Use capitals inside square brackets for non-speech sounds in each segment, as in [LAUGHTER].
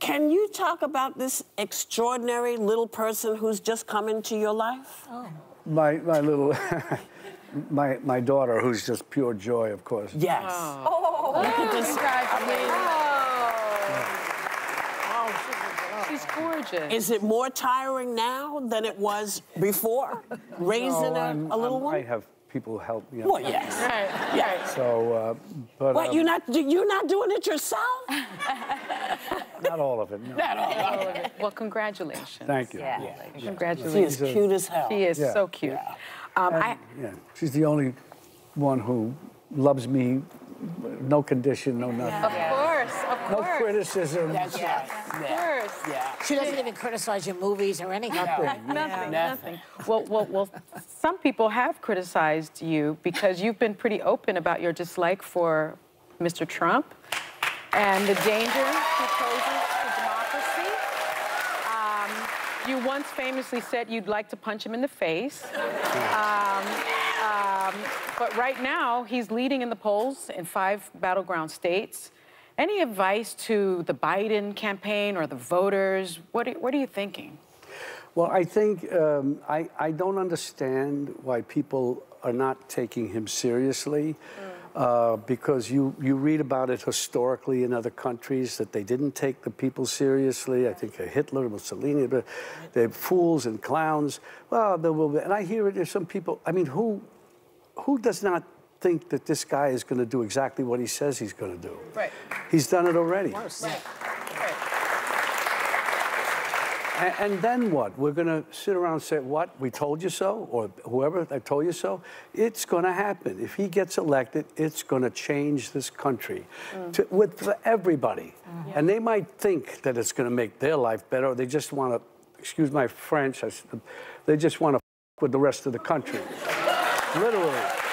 Can you talk about this extraordinary little person who's just come into your life? Oh. My, my little, [LAUGHS] my, my daughter, who's just pure joy, of course. Yes. Oh, oh. Look at this. Oh. oh, she's gorgeous. Is it more tiring now than it was before, [LAUGHS] raising No, a, I'm- a little I'm- one? I have people help me. out. Well, yes. Right, Yeah. So, uh, but What, um, you're not, you're not doing it yourself? [LAUGHS] not all of it. No. Not all all right. of it. [LAUGHS] Well, congratulations. Thank you. Yeah. She is Congratulations. cute as hell. She is Yeah. so cute. Yeah. Um, I, Yeah, she's the only one who loves me, no condition, no nothing. of course, of No course. criticism. That's right. Of course. Yeah. She doesn't even criticize your movies or anything. Nothing, Nothing. nothing. Well, well, well, some people have criticized you because you've been pretty open about your dislike for Mr. Trump and the danger he poses to democracy. Um, you once famously said you'd like to punch him in the face. Um, um, but right now, he's leading in the polls in five battleground states. Any advice to the Biden campaign or the voters? What are, what are you thinking? Well, I think um, I, I don't understand why people are not taking him seriously. Uh, because you, you read about it historically in other countries that they didn't take the people seriously. I think Hitler, Mussolini, but they're fools and clowns. Well, there will be, and I hear it. There's some people. I mean, who who does not think that this guy is going to do exactly what he says he's going to do? Right. He's done it already. Right. And, and then what? We're going to sit around and say, what? We told you so? Or whoever, I told you so? It's going to happen. If he gets elected, it's going to change this country mm. to, with for everybody. Mm-hmm. And they might think that it's going to make their life better, or they just want to, excuse my French, I s- they just want to with the rest of the country. [LAUGHS] Literally.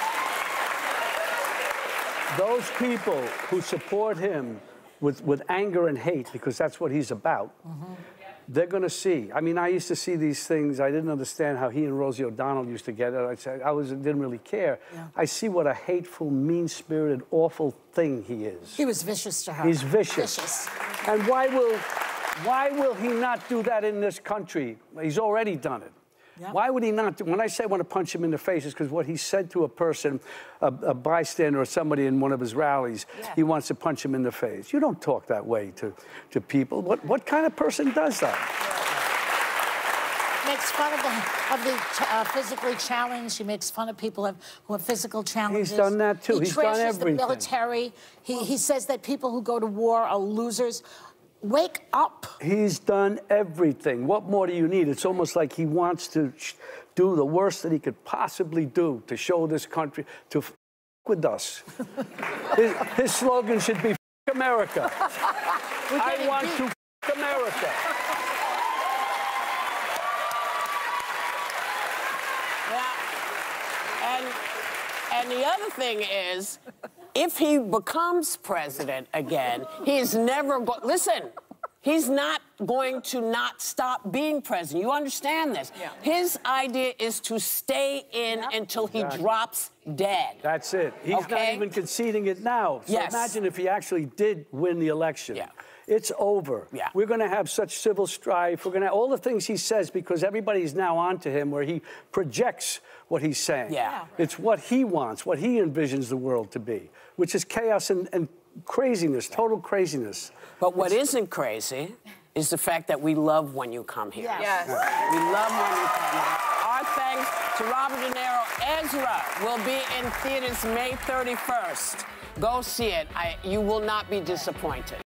Those people who support him with, with anger and hate, because that's what he's about, mm-hmm. they're going to see. I mean, I used to see these things. I didn't understand how he and Rosie O'Donnell used to get it. I said I was didn't really care. I see what a hateful, mean-spirited, awful thing he is. He was vicious to her. He's vicious. Vicious. And why will, why will he not do that in this country? He's already done it. Yeah. Why would he not do? When I say I want to punch him in the face, it's because what he said to a person, a, a bystander or somebody in one of his rallies, he wants to punch him in the face. You don't talk that way to, to people. What, what kind of person does that? Makes fun of the, of the uh, physically challenged. He makes fun of people have, who have physical challenges. He's done that too. He He's done trashes everything. the military. He, he says that people who go to war are losers. Wake up. He's done everything. What more do you need? It's almost like he wants to sh- do the worst that he could possibly do to show this country to f- with us. [LAUGHS] his, his slogan should be f- America. [LAUGHS] I want to f- America. Yeah. And and the other thing is, if he becomes president again, he's never going. Listen, he's not going to not stop being president. You understand this? Yeah. His idea is to stay in until he drops dead. That's it. He's not even conceding it now. So Yes. imagine if he actually did win the election. Yeah. It's over. Yeah. We're going to have such civil strife. We're going to all the things he says because everybody's now onto him where he projects what he's saying. Yeah. Yeah. It's what he wants, what he envisions the world to be, which is chaos and, and craziness, total craziness. But what isn't crazy is the fact that we love when you come here. Yes. Yes. We love when you come here. Our thanks to Robert De Niro. Ezra will be in theaters May 31st. Go see it. I, you will not be disappointed.